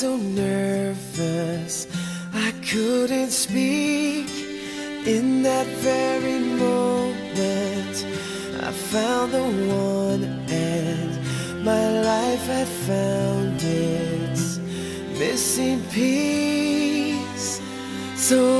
so nervous. I couldn't speak. In that very moment I found the one and My life had found its missing piece. So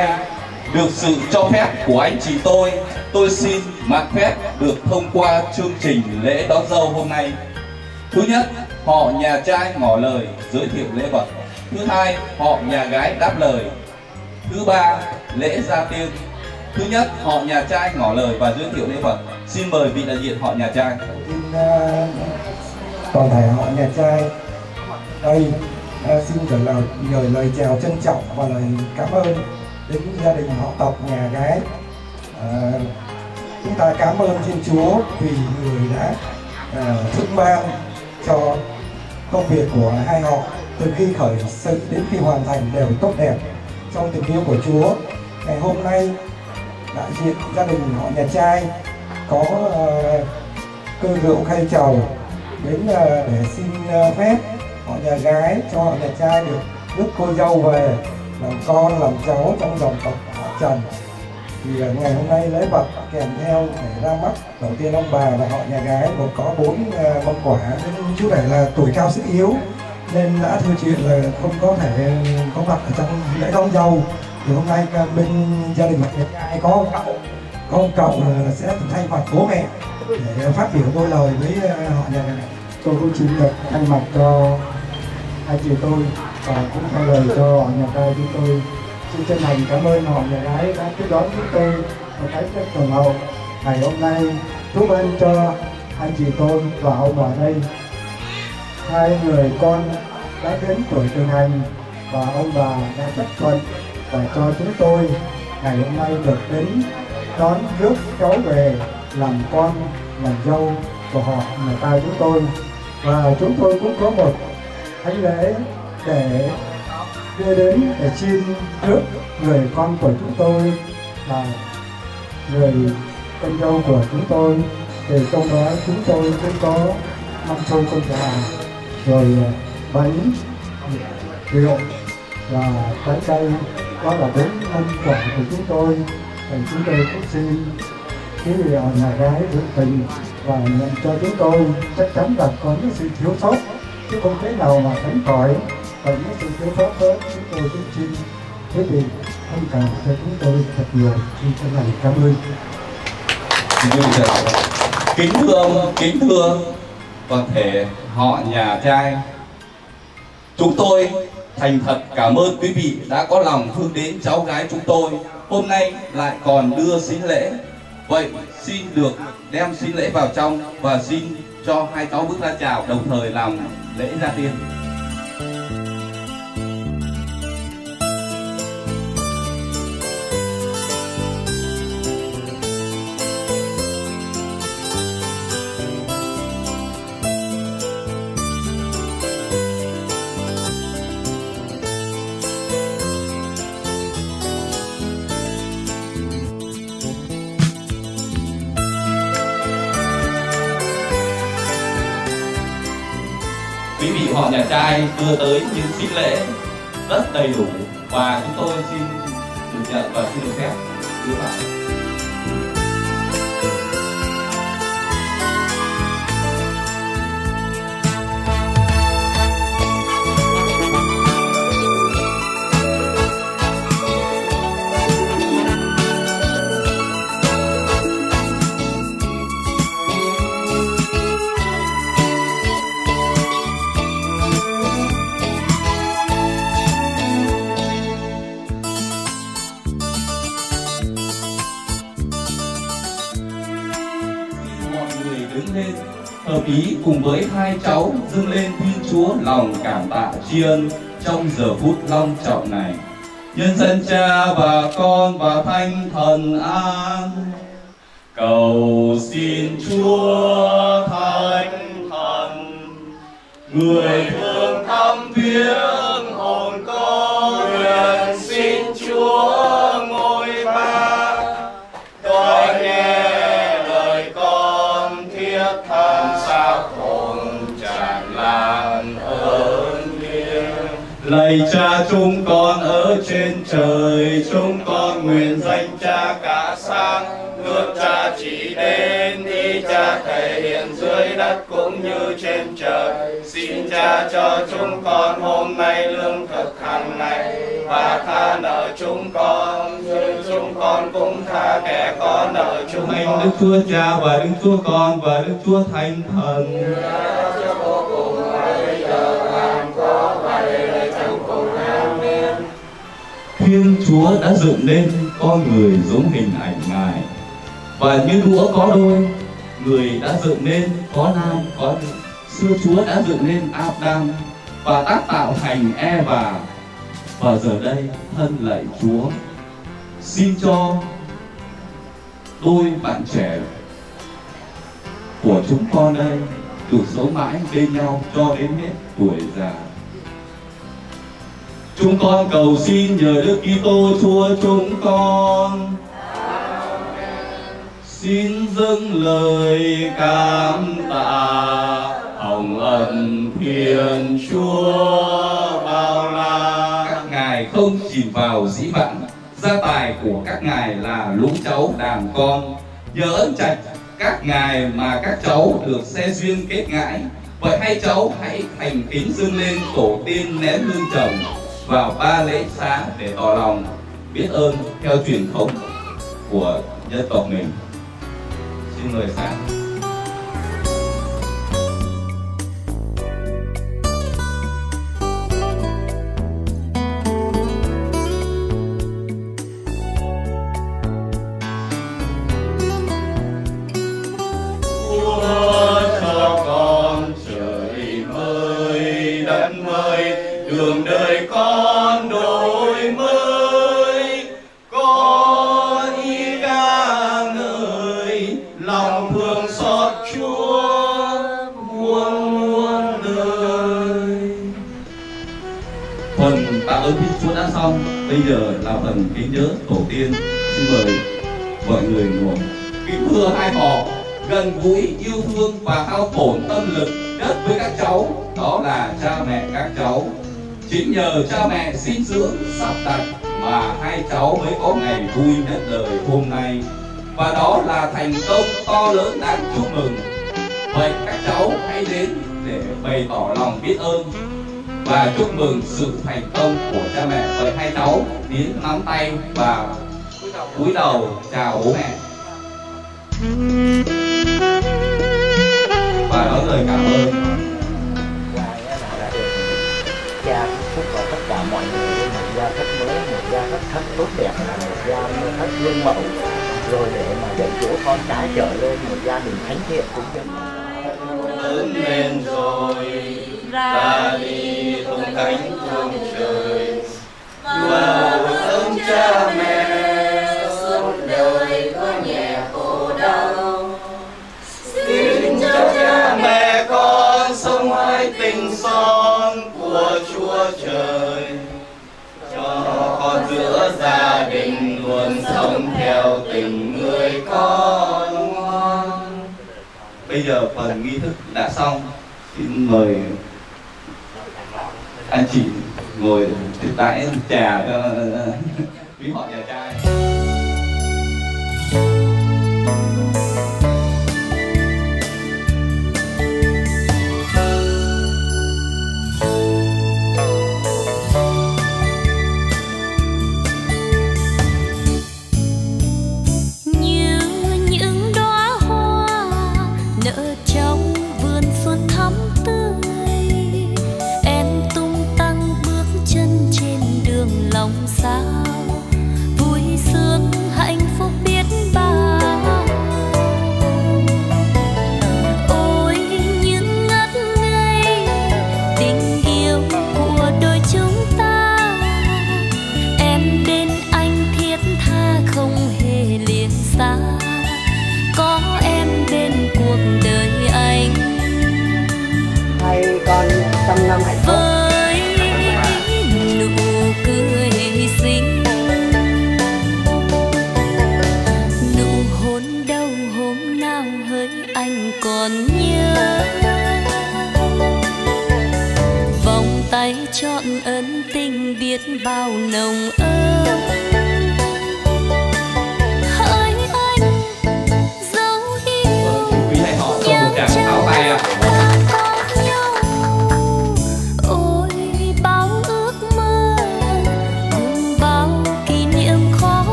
Nhà được sự cho phép của anh chị tôi, tôi xin mặc phép được thông qua chương trình lễ đón dâu hôm nay. Thứ nhất, họ nhà trai ngỏ lời giới thiệu lễ vật. Thứ hai, họ nhà gái đáp lời. Thứ ba, lễ gia tiên. Thứ nhất, họ nhà trai ngỏ lời và giới thiệu lễ vật. Xin mời vị đại diện họ nhà trai. xin uh, toàn thể họ nhà trai đây uh, xin gửi lời lời chào trân trọng và lời cảm ơn đến gia đình họ tộc nhà gái. À, chúng ta cảm ơn Thiên Chúa vì người đã ờ, à, thức ban cho công việc của hai họ từ khi khởi sự đến khi hoàn thành đều tốt đẹp trong tình yêu của Chúa. Ngày hôm nay đại diện gia đình họ nhà trai có uh, cơ rượu khay trầu đến ờ, để xin ờ, phép họ nhà gái cho họ nhà trai được rước cô dâu về làm con làm cháu trong dòng tộc họ Trần. Thì à, ngày hôm nay lễ vật kèm theo để ra mắt. Đầu tiên ông bà và họ nhà gái gồm có bốn con mâm quả chú rể là tuổi cao sức yếu, nên đã thưa chuyện là không có thể ừ, có mặt ở trong lễ đón dâu. Thì hôm nay à, bên gia đình mặt nhà trai có ông cậu. Có ông cậu sẽ thay mặt bố mẹ để phát biểu đôi lời với à, họ nhà gái. Tôi cũng xin được thay mặt cho hai chị tôi và cũng thay lời cho họ nhà trai chúng tôi. Xin chân thành cảm ơn họ nhà gái đã tiếp đón chúng tôi một cách rất nồng hậu ngày hôm nay, chúc ơn cho anh chị tôi và ông ở đây. Hai người con đã đến tuổi trưởng thành và ông bà đã chấp thuận và cho chúng tôi ngày hôm nay được đến đón rước cháu về làm con, làm dâu của họ nhà ta chúng tôi. Và chúng tôi cũng có một thánh lễ để đưa đến để xin trước người con của chúng tôi là người con dâu của chúng tôi. Thì trong đó chúng tôi cũng có mâm xôi con gà rồi ờ, bánh, rượu và trái cây đó là bốn mâm quả của chúng tôi. Thì chúng tôi cũng xin quý vị ở nhà gái được tình và nhận cho chúng tôi. Chắc chắn là có những sự thiếu sót, chứ không thể nào mà tránh khỏi và những sự thiếu sót đó chúng tôi cũng xin quý vị thông cảm cho chúng tôi thật nhiều xin chân thành cảm ơn kính thưa ông, kính thưa toàn thể họ nhà trai. Chúng tôi thành thật cảm ơn quý vị đã có lòng thương đến cháu gái chúng tôi. Hôm nay lại còn đưa xin lễ. Vậy xin được đem xin lễ vào trong và xin cho hai cháu bước ra chào đồng thời làm lễ ra tiên. Đưa tới những xin lễ rất đầy đủ. Và chúng tôi xin được nhận và xin được phép. Đưa vào hợp ý cùng với hai cháu dâng lên thiên chúa lòng cảm tạ tri ân trong giờ phút long trọng này. Nhân dân cha và con và thanh thần an. Cầu xin chúa thánh thần, người thương thăm viếng lạy cha chúng con ở trên trời chúng con nguyện danh cha cả sang nước cha chỉ đến ý cha thể hiện dưới đất cũng như trên trời. Xin cha cho chúng con hôm nay lương thực hàng ngày và tha nợ chúng con. Như chúng con cũng tha kẻ có nợ chúng Thánh con. Đức Chúa Cha và Đức Chúa Con và Đức Chúa Thánh Thần. Thiên Chúa đã dựng nên con người giống hình ảnh Ngài. Và như đũa có đôi, người đã dựng nên, có nam, có nữ. Xưa Chúa đã dựng nên Adam và tác tạo thành Eva. Và giờ đây thân lạy Chúa. Xin cho tôi bạn trẻ của chúng con đây được sống mãi bên nhau cho đến hết tuổi già. Chúng con cầu xin nhờ Đức Kitô Chúa chúng con. Xin dâng lời cảm tạ hồng ân Thiên Chúa bao la. Các ngài không chìm vào dĩ vãng, gia tài của các ngài là lũ cháu đàn con. Nhờ ơn trạch các ngài mà các cháu được xe duyên kết ngãi. Vậy hai cháu hãy thành kính dâng lên tổ tiên nén lương chồng vào ba lễ sáng để tỏ lòng, biết ơn theo truyền thống của dân tộc mình. Xin mời sáng. Nhờ cha mẹ sinh dưỡng sắp đặt mà hai cháu mới có ngày vui nhất đời hôm nay. Và đó là thành công to lớn đáng chúc mừng. Vậy các cháu hãy đến để bày tỏ lòng biết ơn và chúc mừng sự thành công của cha mẹ. Với hai cháu tiến nắm tay và cúi đầu chào bố mẹ. Và nói lời cảm ơn. Thất tốt đẹp là một gia thất gương mẫu. Rồi để mà dạy dỗ con cái trở lên một gia đình thánh thiện cũng như lớn lên rồi ra đi không cánh không trời. Mà ơn cha mẹ suốt đời có nhẹ khổ đau. Xin cho cha mẹ con sống mãi tình son của chúa trời gia đình luôn sống theo tình người con bây giờ phần nghi thức đã xong. Xin mời anh chị ngồi tiếp đãi trà cho quý họ nhà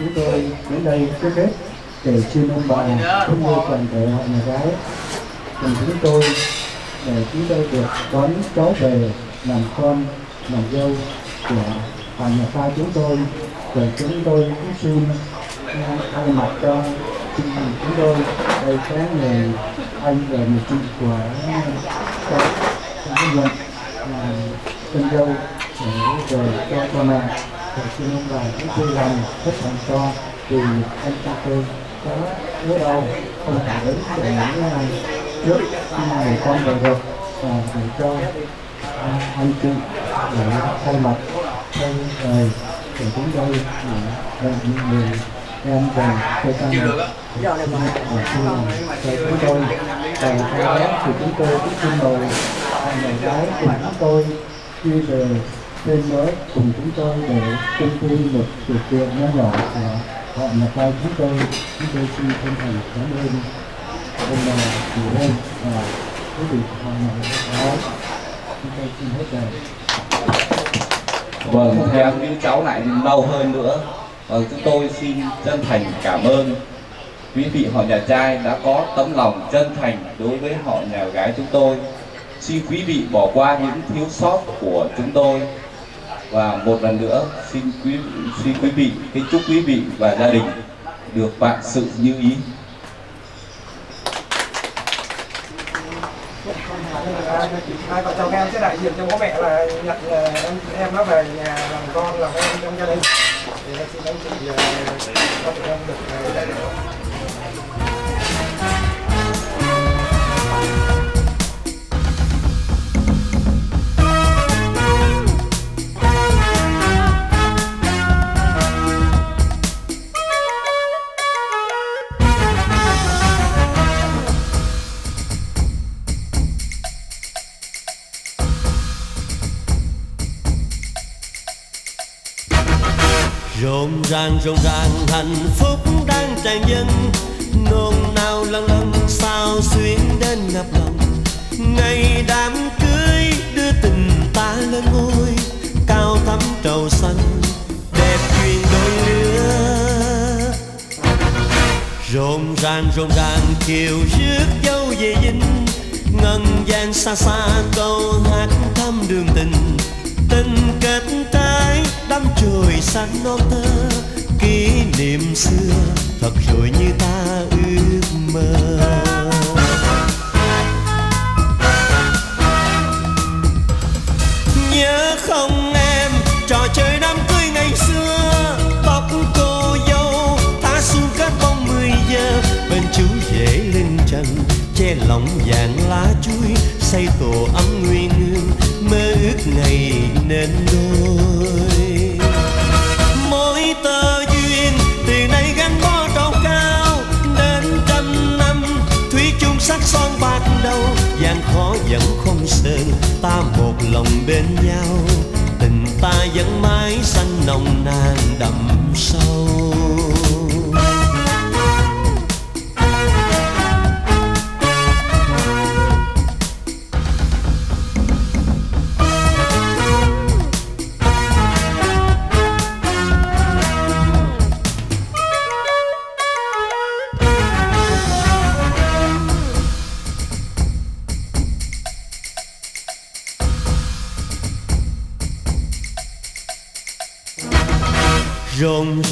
chúng tôi đến đây trước hết để chuyên ông bà cũng như toàn thể họ nhà gái. Cùng chúng tôi để chúng tôi được đón cháu về làm con, làm dâu của họ nhà pha chúng tôi. Và chúng tôi cũng xin thay mặt cho chương trình chúng tôi, đây có người anh và người chị của cho cho luận là tân dâu để về cho con mẹ thì xin ông bà chúng tôi làm hết thành cho vì anh ta tôi có nhớ đâu, không cảm ứng để những ngày trước khi ngày con về được và để cho anh chị để thay mặt thay lời thì chúng tôi để những người em về cho cha và xin lòng cho chúng tôi. Và sau đó thì chúng tôi cũng xin mời hai nhà gái cùng chúng tôi đi về tên mới cùng chúng tôi để công ty một sự kiện nhỏ nhỏ của họ nhà trai chúng tôi chúng tôi xin chân thành cảm ơn ông bà chủ đây và quý vị họ nhà đó chúng tôi xin hết lời Vâng, theo những cháu lại lâu hơn nữa Vâng, chúng tôi xin chân thành cảm ơn quý vị họ nhà trai đã có tấm lòng chân thành đối với họ nhà gái chúng tôi. Xin quý vị bỏ qua những thiếu sót của chúng tôi. Và một lần nữa xin quý xin quý vị, kính chúc quý vị và gia đình được vạn sự như ý. Hai vợ chồng em sẽ đại diện cho bố mẹ là nhận ờ, em em nó về nhà làm con, làm em trong gia đình. Thì em xin anh chị ờ, cho tụi em được ờ, rộn ràng rộn ràng, hạnh phúc đang tràn dâng nôn nao lân lân sao xuyến đến ngập lòng ngày đám cưới đưa tình ta lên ngôi, cao thắm trầu xanh, đẹp duyên đôi lứa. Rộn ràng rộn ràng kiều rước dâu về dinh. Ngân gian xa xa, câu hát thăm đường tình tình kết tay đắm trồi xanh non thơ. Kỷ niệm xưa thật rồi như ta ước mơ. Nhớ không em, trò chơi đám cưới ngày xưa. Tóc cô dâu ta xuống kết bóng mười giờ. Bên chú rể lên trần, che lòng vàng lá chuối. Xây tổ ấm nguyên hương mơ ước ngày nên đôi mỗi tơ duyên từ nay gắn bó trầu cao, đến trăm năm, thủy chung sắc son bạc đầu. Gian khó vẫn không sơn ta một lòng bên nhau. Tình ta vẫn mãi xanh nồng nàn đậm sâu.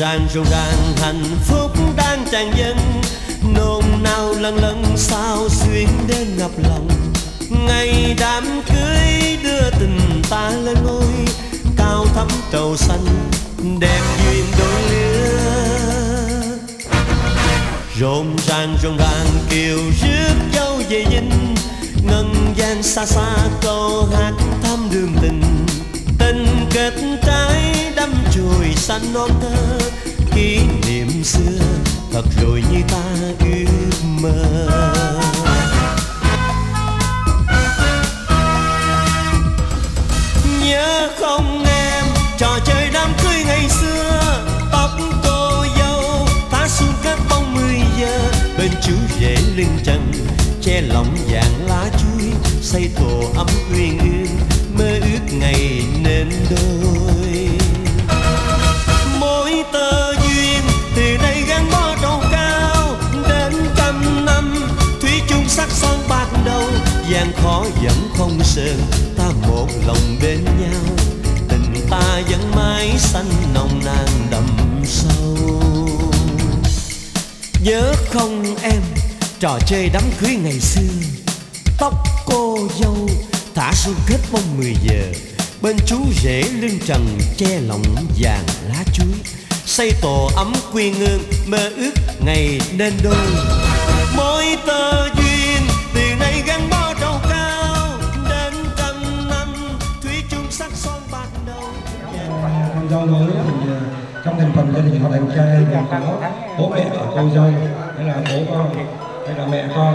Ràng rộn ràng hạnh phúc đang tràn dâng. Nôn nao lần lần sao xuyên đến ngập lòng. Ngày đám cưới đưa tình ta lên ngôi. Cao thắm trầu xanh, đẹp duyên đôi lứa. Rộn ràng rộn ràng kiều rước dâu về dinh. Ngân gian xa xa câu hát thăm đường tình. Tình kết săn non thơ. Kỷ niệm xưa, thật rồi như ta ước mơ. Nhớ không em, trò chơi đám cưới ngày xưa. Tóc cô dâu, thả xuống các bóng mười giờ. Bên chú rể lưng trần, che lòng vàng lá chuối, xây tổ ấm uyên ương. Khó dặm không sơn ta một lòng bên nhau, tình ta vẫn mãi xanh nồng nàn đậm sâu. Nhớ không em, trò chơi đám cưới ngày xưa. Tóc cô dâu, thả xuống kết bông mười giờ. Bên chú rể lưng trần, che lòng vàng lá chuối. Xây tổ ấm quy ngương mơ ước ngày nên đôi. Mối tơ duyên, từ nay gắn bó dâu mới thì ờ, trong thành phần gia đình họ đàn trai thì có bố mẹ của cô dâu hay là bố con hay là mẹ con.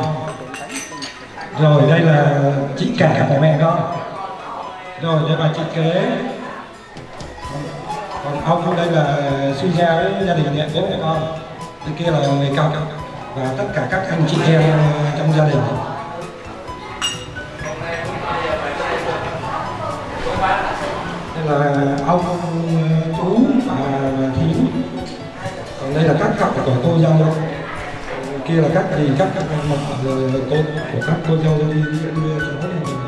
Rồi đây là chị cả của mẹ con. Rồi đây là chị kế. Còn ông đây là suy gia với gia đình mẹ bố mẹ con. Bên kia là người cọc và tất cả các anh chị em trong gia đình là ông chú và thím còn đây là các cặp của cô dâu Còn kia là các thì các các mẹ rồi cô của các cô dâu đi đưa cháu này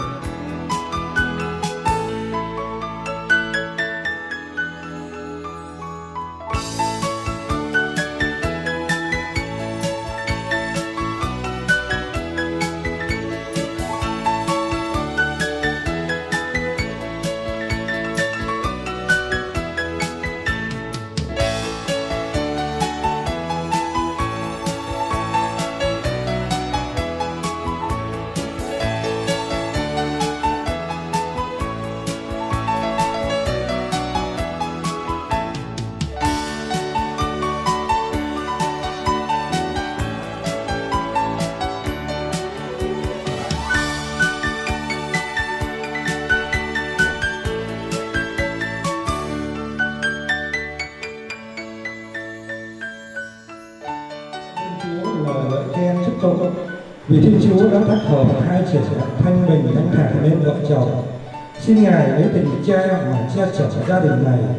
cha hoặc che chở gia đình này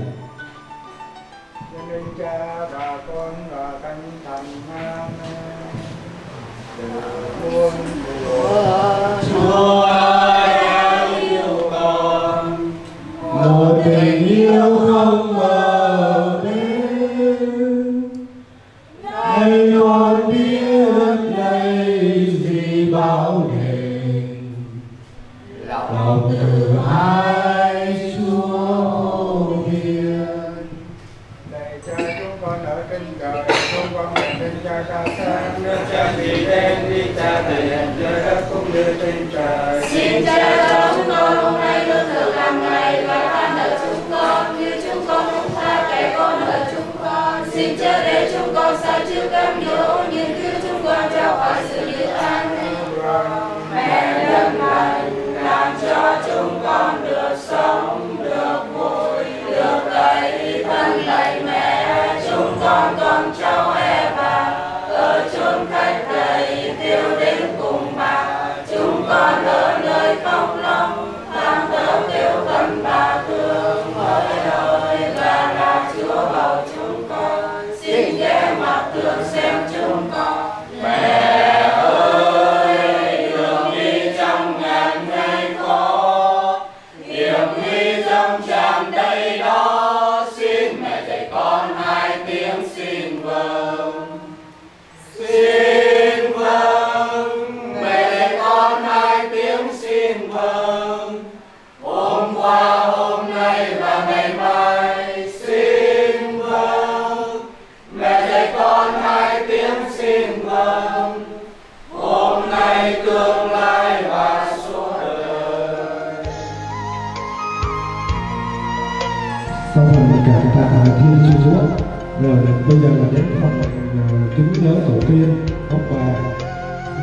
bây giờ là đến phần ờ, kính nhớ tổ tiên ông bà.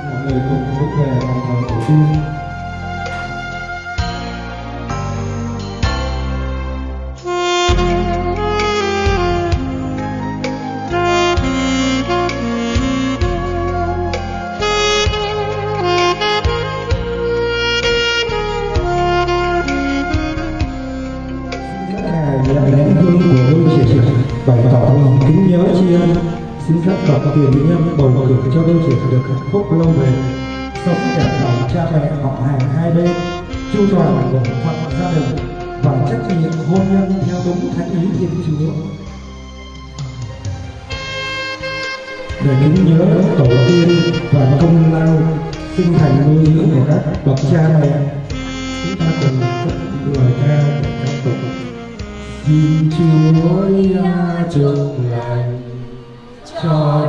Mọi người cùng bước về bàn thờ tổ tiên. Được hạnh phúc lâu bền sống đẹp lòng cha mẹ họ hàng hai bên chu toàn bổn phận gia đình và trách nhiệm hôn nhân theo đúng thánh ý Thiên Chúa. Để kính nhớ tổ tiên và công lao sinh thành nuôi dưỡng của các bậc cha mẹ, chúng ta cùng cất lời ca để ca tụng. Xin Chúa gia trường lành cho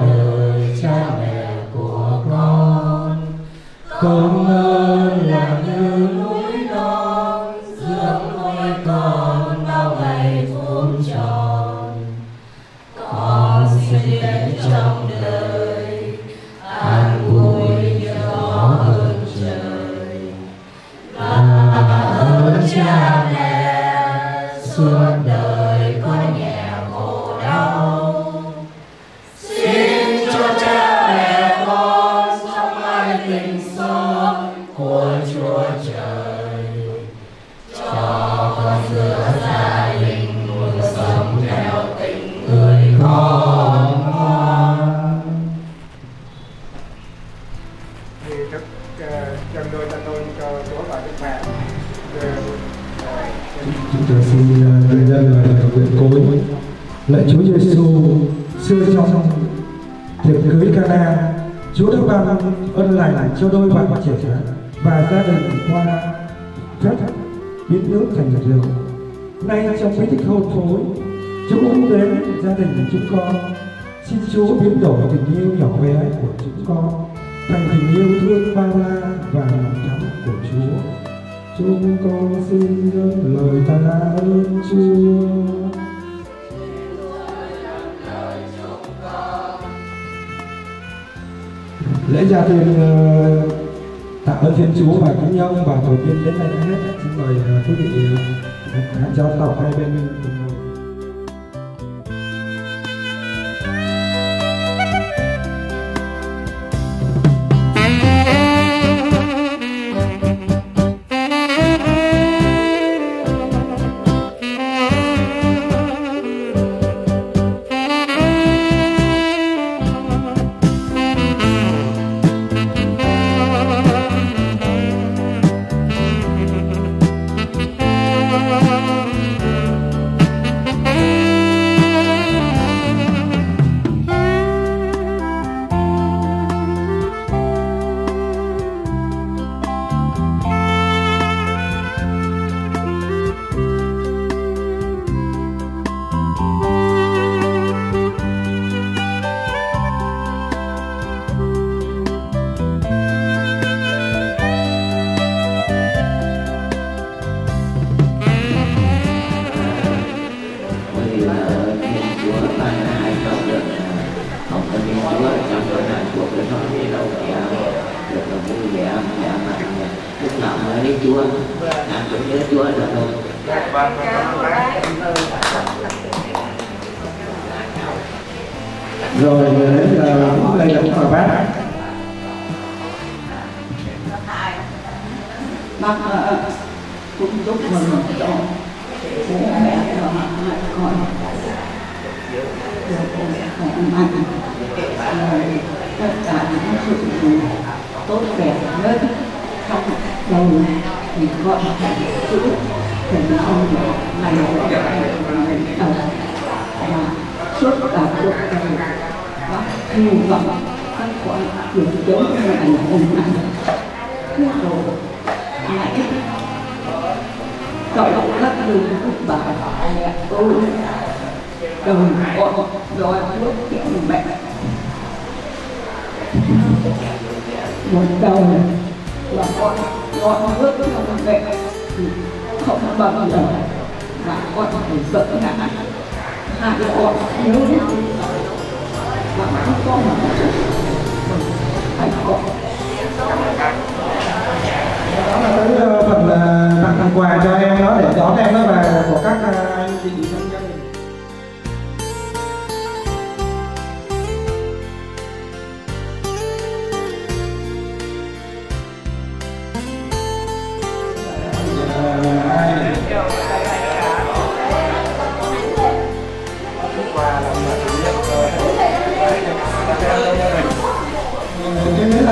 cho đôi bạn trẻ và gia đình qua phép biến nước thành rượu. Nay trong bí tích hôn phối, Chúa cũng đến gia đình của chúng con. Xin Chúa biến đổi tình yêu nhỏ bé của chúng con thành tình yêu thương bao la và lòng thắm của Chúa. Chúng con xin dâng lời ta ơn Chúa. Lễ gia tiên ờ, tạ ơn Thiên Chúa và kính ông và tổ tiên đến đây đã hết. Xin mời uh, quý vị ờ, hãy cho tộc hai bên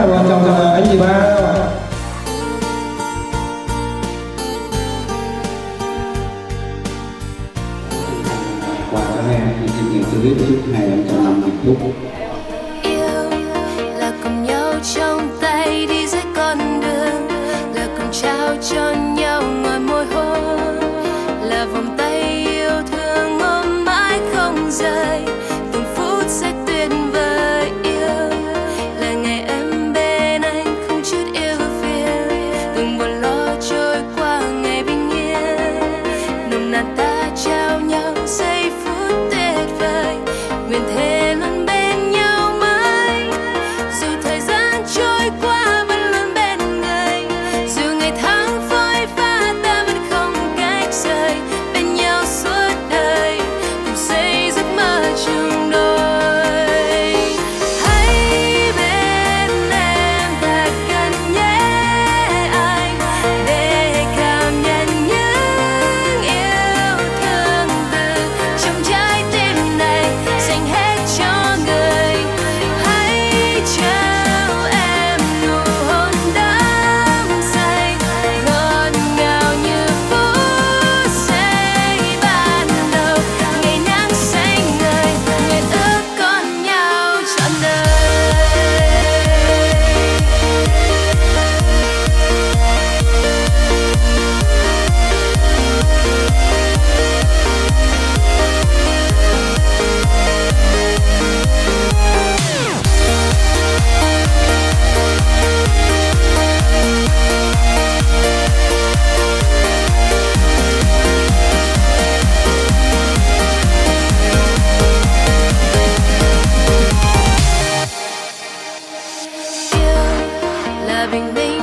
và chào chào anh chị ba. Quà các em xin nhiều thứ chúc hai em trong năm hạnh phúc là bình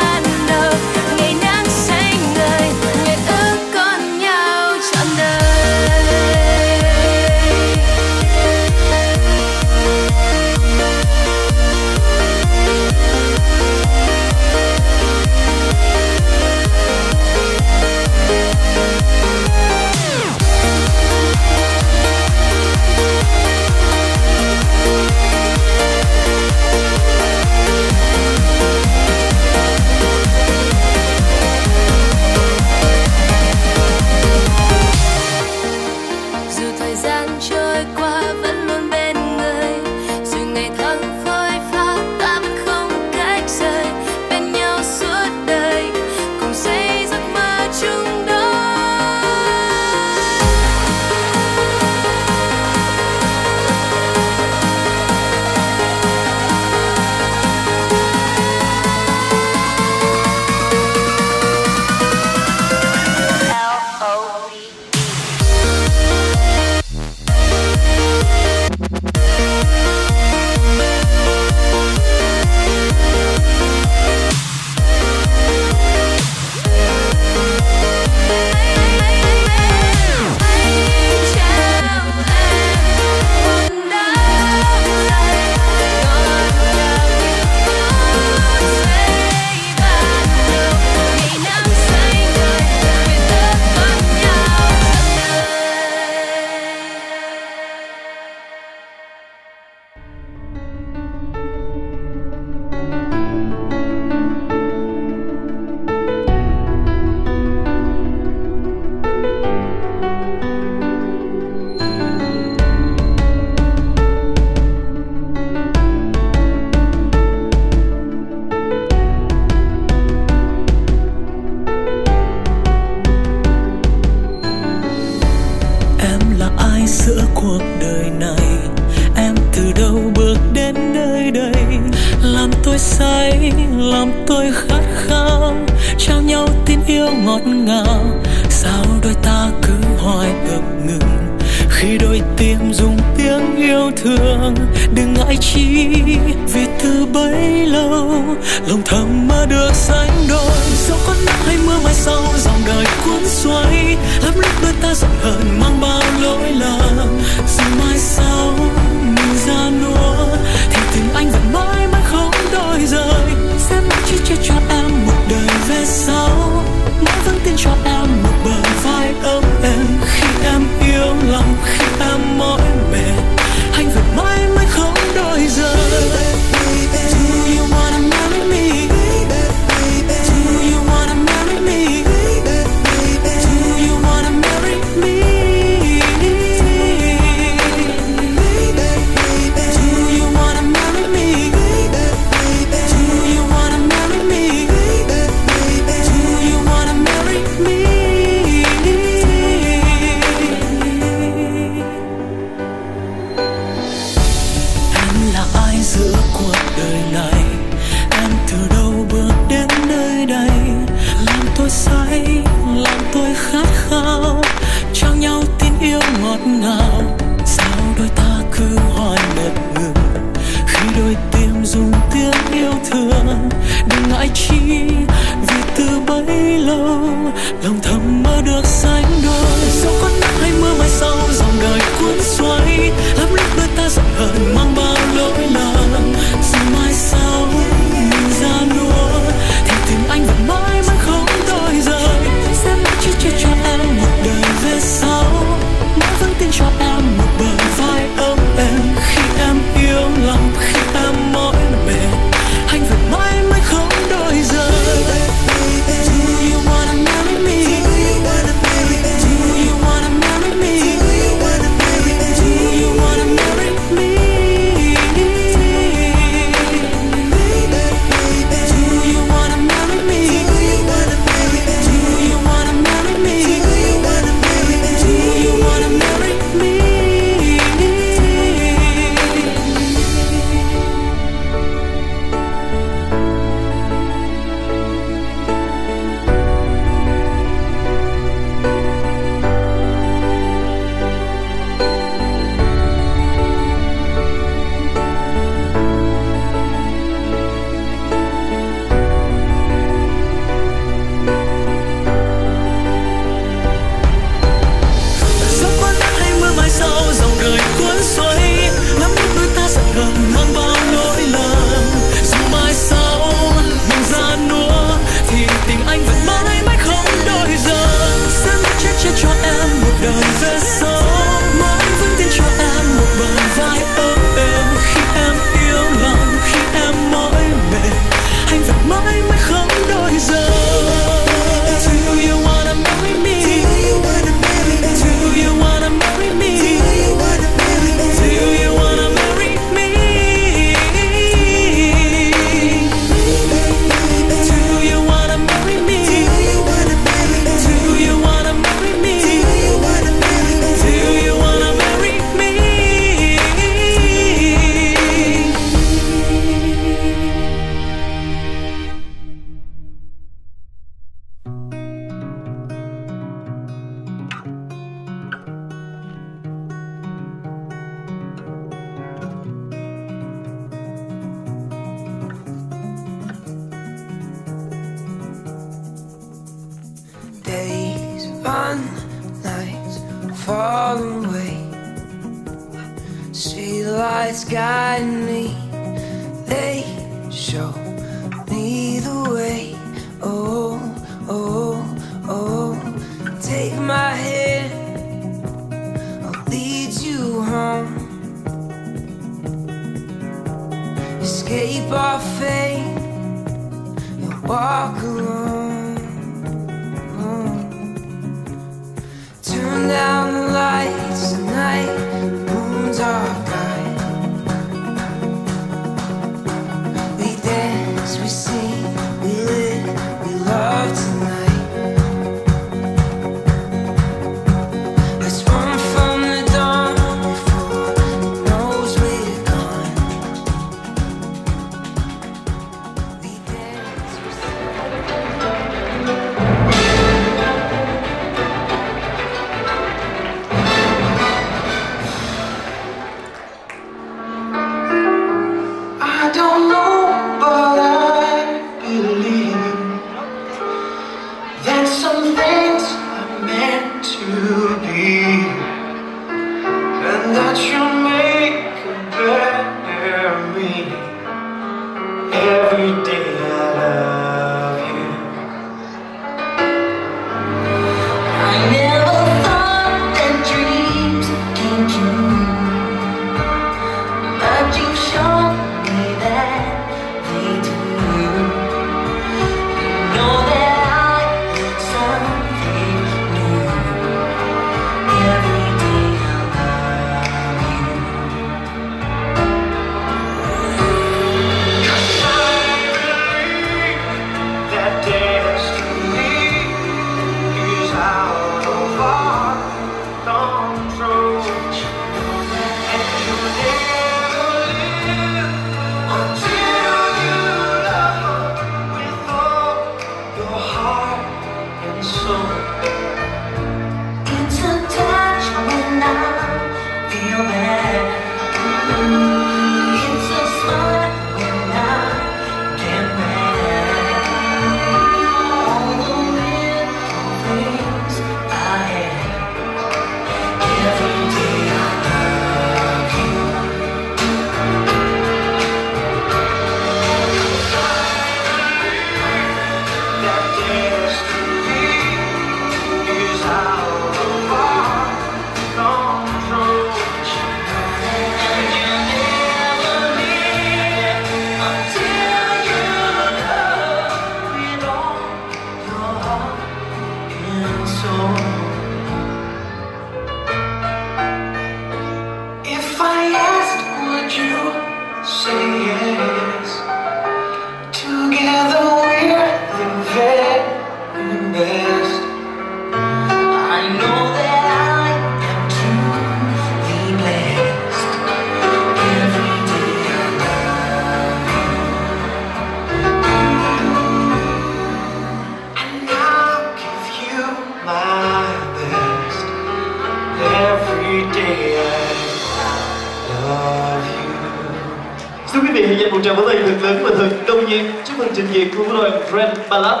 một tràng vỗ tay thật lớn và thật đông nhiệt chúc mừng trình diễn của đội Grand Ballad.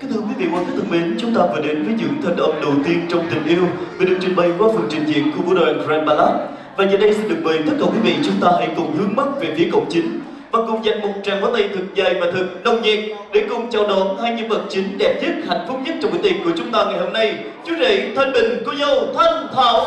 Kính thưa quý vị quan khách thân mến, chúng ta vừa đến với những thanh âm đầu tiên trong tình yêu vừa được trình bày qua phần trình diễn của vũ đoàn Grand Ballad. Và giờ đây xin được mời tất cả quý vị chúng ta hãy cùng hướng mắt về phía cổng chính và cùng dành một tràng vỗ tay thật dài và thật nồng nhiệt để cùng chào đón hai nhân vật chính đẹp nhất, hạnh phúc nhất trong buổi tiệc của chúng ta ngày hôm nay. Chú rể Thanh Bình, cô dâu Thanh Thảo.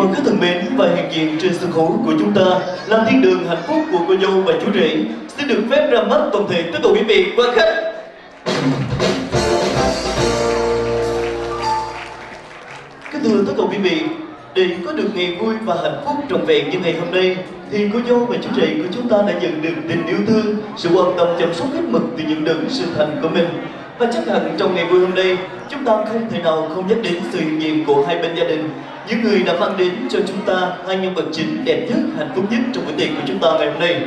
Quan khách thân mến và hiện diện trên sân khấu của chúng ta là thiên đường hạnh phúc của cô dâu và chú rể xin được phép ra mắt toàn thể tất cả quý vị quan khách. Kính thưa tất cả quý vị, để có được ngày vui và hạnh phúc trọn vẹn như ngày hôm nay thì cô dâu và chú rể của chúng ta đã nhận được tình yêu thương, sự quan tâm chăm sóc hết mực từ những đấng sinh thành của mình. Và chắc hẳn trong ngày vui hôm nay, chúng ta không thể nào không nhắc đến sự hiện diện của hai bên gia đình, những người đã mang đến cho chúng ta hai nhân vật chính đẹp nhất, hạnh phúc nhất trong buổi tiệc của chúng ta ngày hôm nay.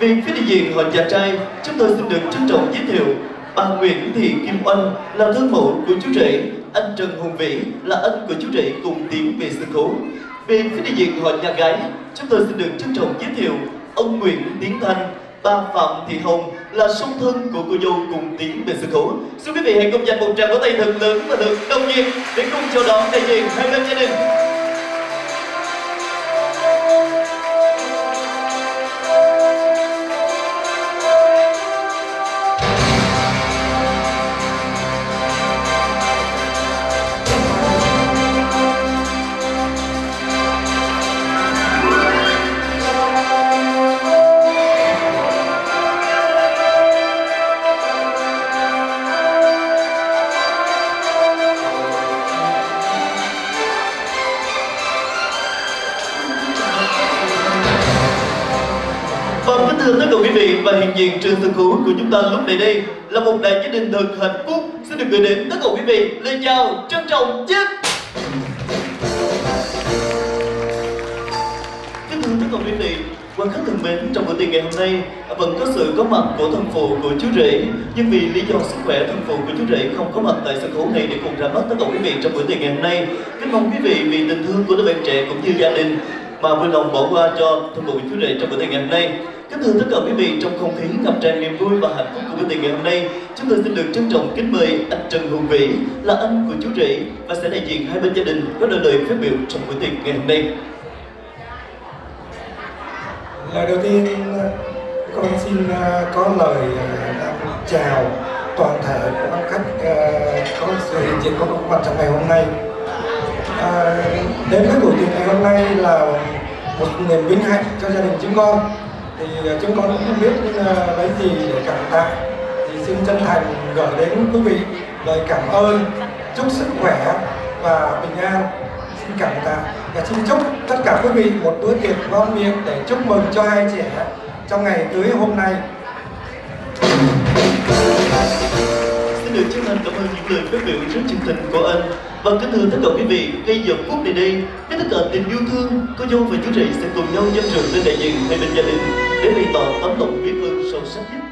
Về phía đại diện họ nhà trai, chúng tôi xin được trân trọng giới thiệu bà Nguyễn Thị Kim Oanh là thân mẫu của chú rể, anh Trần Hùng Vĩ là anh của chú rể cùng tiến về sân khấu. Về phía đại diện họ nhà gái, chúng tôi xin được trân trọng giới thiệu ông Nguyễn Tiến Thanh, bà Phạm Thị Hồng là song thân của cô dâu cùng tiến về sân khấu. Xin quý vị hãy cùng dành một tràng vỗ tay thật lớn và thật đông nhiệt để cùng chào đón đại diện hai bên gia đình. Diện trường sân khấu của chúng ta lúc này đây là một đại gia đình thật hạnh phúc. Xin được gửi đến tất cả quý vị lời chào trân trọng nhất. Kính thưa tất cả quý vị, quan khách thân mến, trong buổi tiệc ngày hôm nay vẫn có sự có mặt của thần phụ của chú rể. Nhưng vì lý do sức khỏe thần phụ của chú rể không có mặt tại sân khấu này để cùng ra mắt tất cả quý vị trong buổi tiệc ngày hôm nay kính mong quý vị vì tình thương của đứa bạn trẻ cũng như gia đình mà vui lòng bỏ qua cho thân phụ của chú rể trong buổi tiệc ngày hôm nay kính thưa tất cả quý vị trong không khí ngập tràn niềm vui và hạnh phúc của buổi tiệc ngày hôm nay chúng tôi xin được trân trọng kính mời anh Trần Hùng Vĩ là anh của chú rể và sẽ đại diện hai bên gia đình có đôi lời phát biểu trong buổi tiệc ngày hôm nay. Lời đầu tiên con xin à, có lời à, chào toàn thể của khách à, có sự hiện diện có mặt trong ngày hôm nay. À, đến với buổi tiệc ngày hôm nay là một niềm vinh hạnh cho gia đình chúng con thì à, chúng con cũng không biết à, lấy gì để cảm tạ. Thì xin chân thành gửi đến quý vị lời cảm ơn, chúc sức khỏe và bình an. Xin cảm tạ và xin chúc tất cả quý vị một bữa tiệc ngon miệng để chúc mừng cho hai trẻ trong ngày cưới hôm nay. Xin được chân thành cảm ơn những lời phát biểu rất chân tình của anh. Và kính thưa tất cả quý vị, ngay giờ phút này đây Với tất cả tình yêu thương, cô dâu và chú rể sẽ cùng nhau dâng trường lên đại diện hai bên gia đình Để bày tỏ tấm lòng biết ơn sâu sắc nhất.